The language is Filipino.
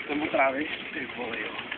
Estamos outra vez. Eu vou.